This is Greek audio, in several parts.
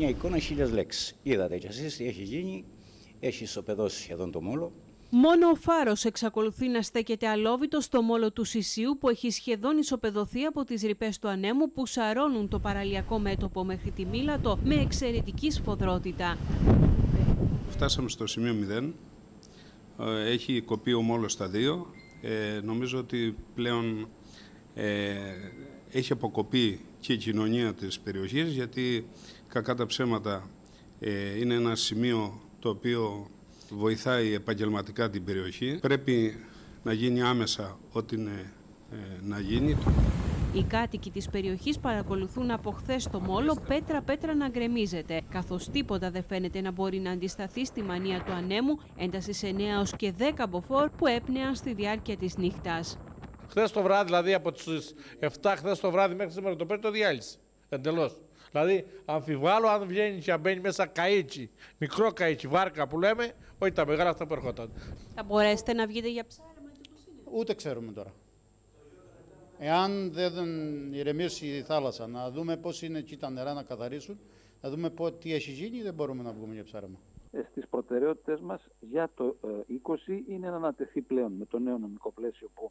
Μια εικόνα χίλιε λέξεις. Είδατε κι εσείς τι έχει γίνει, έχει ισοπεδώσει σχεδόν το μόλο. Μόνο ο Φάρος εξακολουθεί να στέκεται αλόβητος στο μόλο του Σισίου που έχει σχεδόν ισοπεδωθεί από τις ρηπές του ανέμου που σαρώνουν το παραλιακό μέτωπο μέχρι τη Μήλατο με εξαιρετική σφοδρότητα. Φτάσαμε στο σημείο 0. Ε, έχει κοπεί ο μόλος στα δύο. Ε, νομίζω ότι πλέον ε, έχει αποκοπεί και η κοινωνία της περιοχής γιατί κακά τα ψέματα ε, είναι ένα σημείο το οποίο βοηθάει επαγγελματικά την περιοχή. Πρέπει να γίνει άμεσα ό,τι είναι ε, να γίνει. Οι κάτοικοι της περιοχής παρακολουθούν από χθες το μόλο πέτρα-πέτρα να γκρεμίζεται, καθώς τίποτα δεν φαίνεται να μπορεί να αντισταθεί στη μανία του ανέμου, ένταση 9 έως και 10 μποφόρ που έπνεαν στη διάρκεια της νύχτας. Χθες το βράδυ, δηλαδή από τις 7 χθες το βράδυ μέχρι σήμερα το πέτρο το διάλυσε. Εντελώς. Δηλαδή, αμφιβάλλω αν βγαίνει και αν μπαίνει μέσα καΐτσι, μικρό καΐτσι, βάρκα που λέμε, όχι τα μεγάλα αυτά που ερχόταν. Θα μπορέσετε να βγείτε για ψάρεμα και πώς είναι; Ούτε ξέρουμε τώρα. Εάν δεν ηρεμήσει η θάλασσα, να δούμε πώς είναι εκεί τα νερά να καθαρίσουν, να δούμε πό, τι έχει γίνει, δεν μπορούμε να βγούμε για ψάρεμα. Ε, στις προτεραιότητες μας για το ε, 20 είναι να ανατεθεί πλέον με το νέο νομικό πλαίσιο που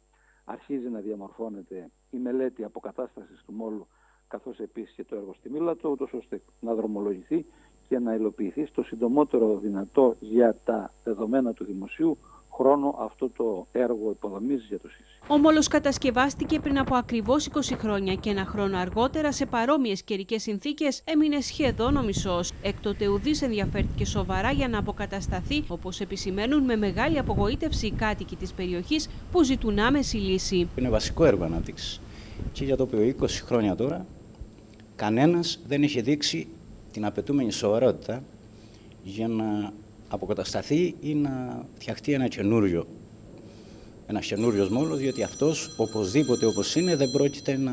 αρχίζει να διαμορφώνεται η μελέτη αποκατάστασης του μόλου καθώς επίσης και το έργο στη Μήλατο, ούτως ώστε να δρομολογηθεί και να υλοποιηθεί στο συντομότερο δυνατό για τα δεδομένα του δημοσίου χρόνο αυτό το έργο υποδομής για το ΣΥΣΥ. Ο μόλος κατασκευάστηκε πριν από ακριβώς 20 χρόνια και ένα χρόνο αργότερα σε παρόμοιες καιρικές συνθήκες έμεινε σχεδόν ο μισός. Έκτοτε ουδής ενδιαφέρθηκε σοβαρά για να αποκατασταθεί, όπως επισημαίνουν με μεγάλη απογοήτευση οι κάτοικοι της περιοχής που ζητούν άμεση λύση. Είναι βασικό έργο ανάπτυξης. Και για το οποίο 20 χρόνια τώρα κανένας δεν έχει δείξει την απαιτούμενη σοβαρότητα για να αποκατασταθεί ή να φτιαχτεί ένα καινούριο. Ένας καινούριος μόλο, διότι αυτός οπωσδήποτε όπως είναι δεν πρόκειται να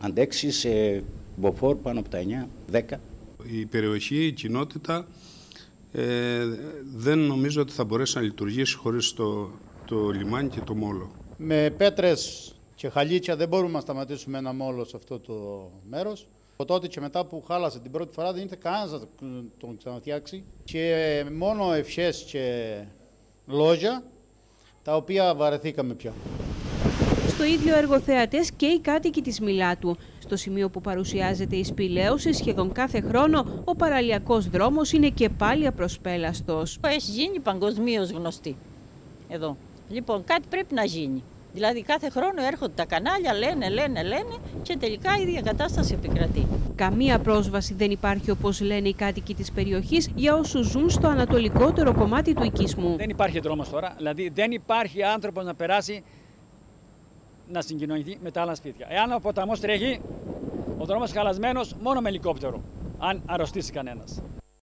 αντέξει σε μποφόρ πάνω από τα 9, 10. Η περιοχή, η κοινότητα ε, δεν νομίζω ότι θα μπορέσει να λειτουργήσει χωρίς το, το λιμάνι και το μόλο. Με πέτρες και χαλίτσια δεν μπορούμε να σταματήσουμε ένα μόλο σε αυτό το μέρος. Από τότε και μετά που χάλασε την πρώτη φορά δεν ήρθε κανένας να τον ξαναφτιάξει και μόνο ευχές και λόγια τα οποία βαρεθήκαμε πια. Στο ίδιο έργο θεατές και οι κάτοικοι της Μιλάτου. Στο σημείο που παρουσιάζεται η σπηλαίωση σχεδόν κάθε χρόνο, ο παραλιακός δρόμος είναι και πάλι απροσπέλαστος. Έχει γίνει παγκοσμίως γνωστή εδώ. Λοιπόν, κάτι πρέπει να γίνει. Δηλαδή κάθε χρόνο έρχονται τα κανάλια, λένε, λένε, λένε και τελικά η ίδια κατάσταση επικρατεί. Καμία πρόσβαση δεν υπάρχει όπως λένε οι κάτοικοι της περιοχής για όσους ζουν στο ανατολικότερο κομμάτι του οικισμού. Δεν υπάρχει δρόμος τώρα, δηλαδή δεν υπάρχει άνθρωπος να περάσει να συγκοινωνηθεί με τα άλλα σπίτια. Εάν ο ποταμός τρέχει, ο δρόμος χαλασμένος μόνο με ελικόπτερο, αν αρρωστήσει κανένας.